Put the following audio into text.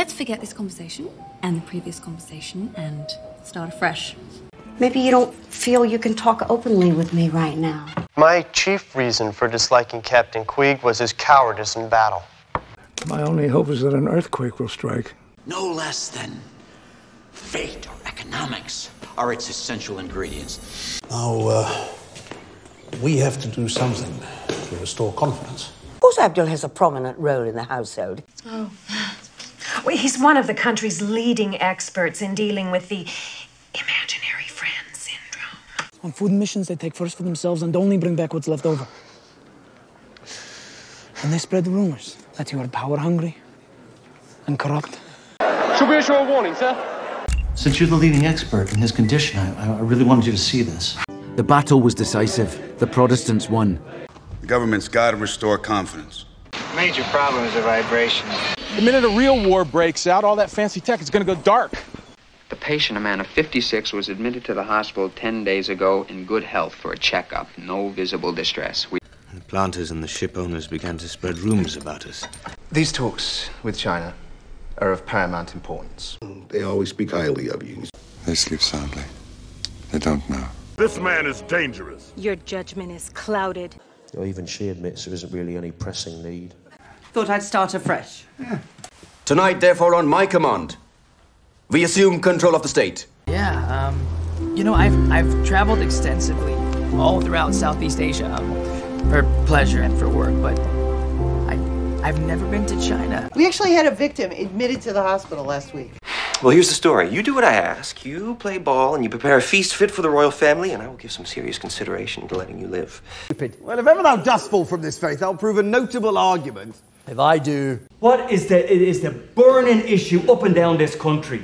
let's forget this conversation and the previous conversation and start afresh. Maybe you don't feel you can talk openly with me right now. My chief reason for disliking Captain Queeg was his cowardice in battle. My only hope is that an earthquake will strike. No less than fate or economics are its essential ingredients. Now, uh, we have to do something to restore confidence. Of course, Abdul has a prominent role in the household. Oh. Well, he's one of the country's leading experts in dealing with the imaginary friend syndrome. On food missions, they take first for themselves and only bring back what's left over. And they spread the rumors that you are power hungry and corrupt. Should we issue a warning, sir? Since you're the leading expert in his condition, I, I really wanted you to see this. The battle was decisive. The Protestants won. The government's got to restore confidence. Major problem is the vibration. The minute a real war breaks out, all that fancy tech is going to go dark. The patient, a man of 56, was admitted to the hospital 10 days ago in good health for a checkup. No visible distress. We the planters and the ship owners began to spread rumors about us. These talks with China are of paramount importance. They always speak highly of you. They sleep soundly. They don't know. This man is dangerous. Your judgment is clouded. Or even she admits there isn't really any pressing need. Thought I'd start afresh. Yeah. Tonight, therefore, on my command, we assume control of the state. Yeah, um, you know, I've, I've traveled extensively all throughout Southeast Asia um, for pleasure and for work, but I, I've never been to China. We actually had a victim admitted to the hospital last week. Well, here's the story. You do what I ask. You play ball and you prepare a feast fit for the royal family, and I will give some serious consideration to letting you live. Well, if ever thou dost fall from this faith, I'll prove a notable argument. If I do. What is the, is the burning issue up and down this country?